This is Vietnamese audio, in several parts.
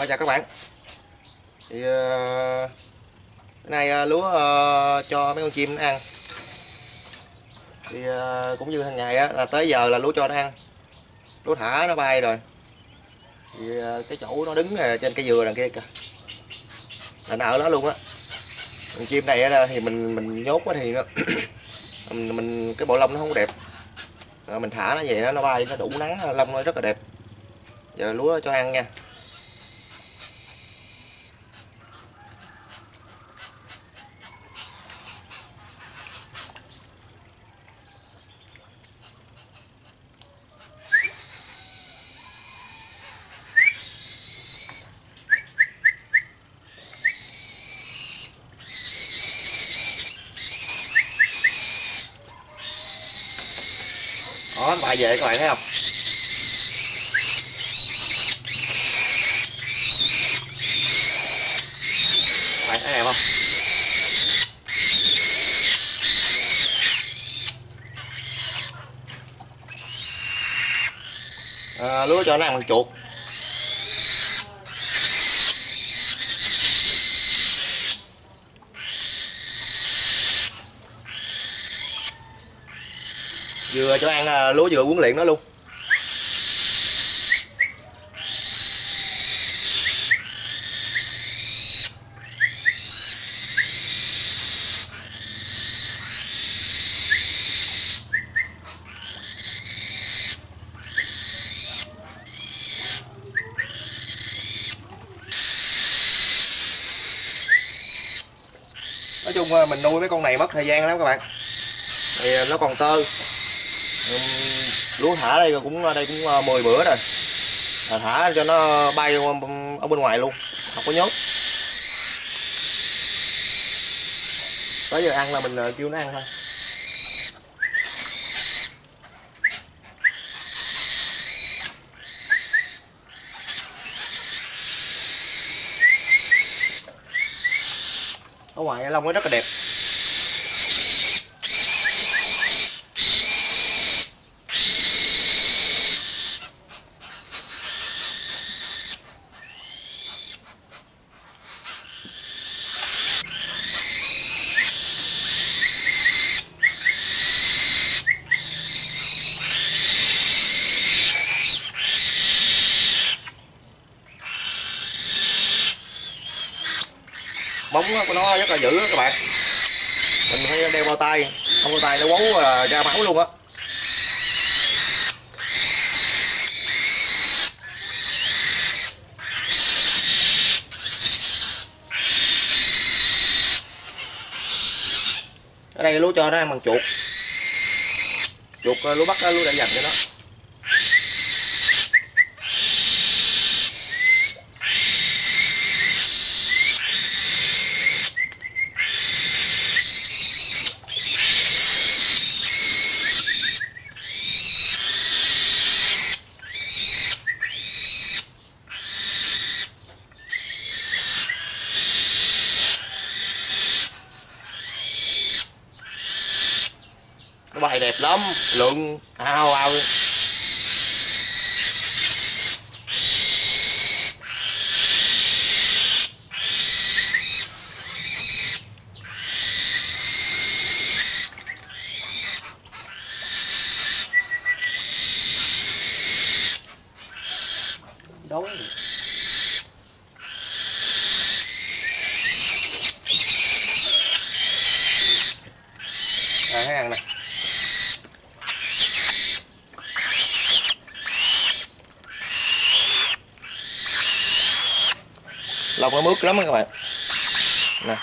Rồi, chào các bạn. Thì uh, nay uh, lúa uh, cho mấy con chim nó ăn. Thì uh, cũng như hàng ngày á là tới giờ là lúa cho nó ăn. Lúa thả nó bay rồi. Thì uh, cái chỗ nó đứng uh, trên cây dừa đằng kia kìa. Là nó ở đó luôn á. Con chim này uh, thì mình mình nhốt quá thì nó mình, mình cái bộ lông nó không đẹp. Rồi mình thả nó vậy nó nó bay nó đủ nắng lông nó rất là đẹp. Giờ lúa cho ăn nha. Đó về các bạn thấy không? Các bạn thấy đẹp không? À, lúa cho nó ăn bằng chuột. Vừa cho ăn à, lúa vừa huấn luyện nó luôn. Nói chung à, mình nuôi mấy con này mất thời gian lắm các bạn. Thì à, nó còn tơ lúa thả đây cũng đây cũng ờ, 10 bữa rồi. Thả cho nó bay ở bên ngoài luôn, không có nhốt. Tới giờ ăn là mình ờ, kêu nó ăn thôi. Ở ngoài long nó rất là đẹp. Móng của nó rất là dữ các bạn. Mình phải đeo bao tay, không bao tay nó quấu à, ra máu luôn á. Ở đây lúa cho nó ăn bằng chuột. Chuột à, lúa bắt à, lúa đã dành cho nó. Cái bài đẹp lắm. Lượng ao ao. Đói lông nó mướt lắm các bạn. Nè.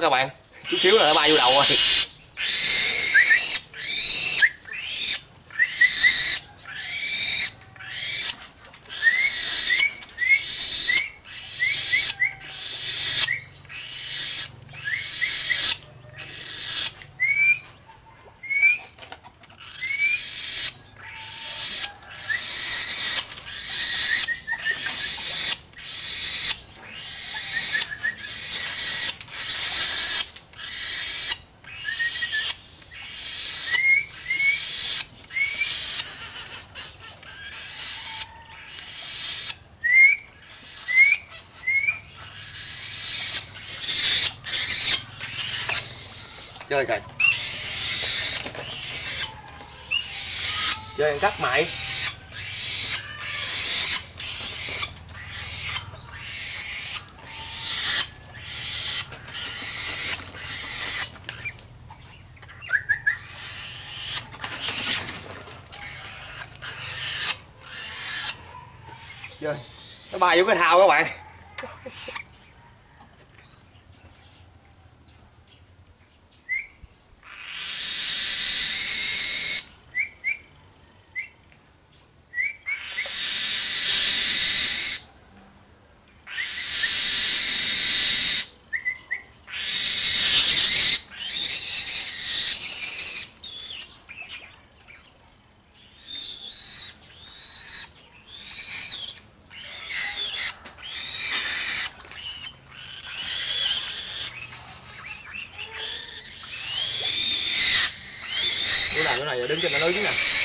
Đó các bạn. Chút xíu là nó bay vô đầu rồi. Chơi kìa. Chơi ăn cắp mày. Chơi. Nó bay vô cái thao các bạn. Này đứng trên nó đứng nè.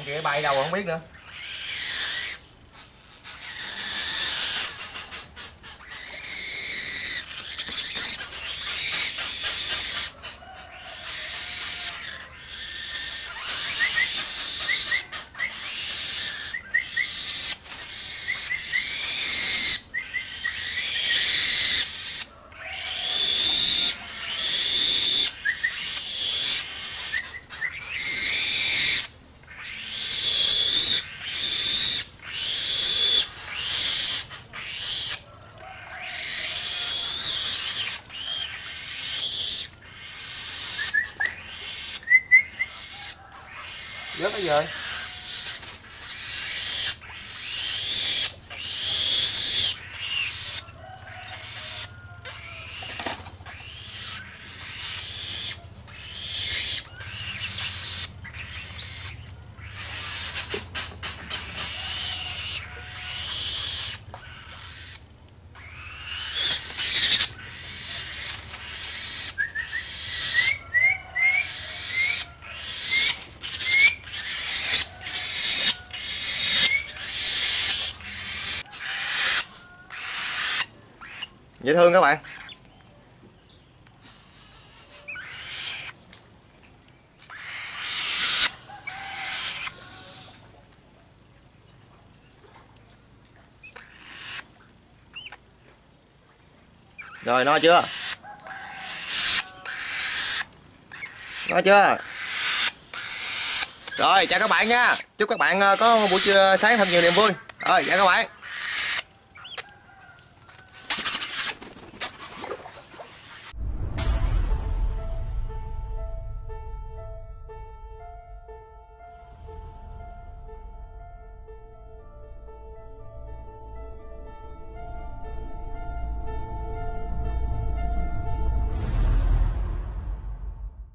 Con kia bay đâu không biết nữa. Rớt cái rồi dễ thương các bạn. Rồi, no chưa? No chưa? Rồi, chào các bạn nha. Chúc các bạn ờ, có buổi trưa sáng thật nhiều niềm vui. Rồi, chào các bạn.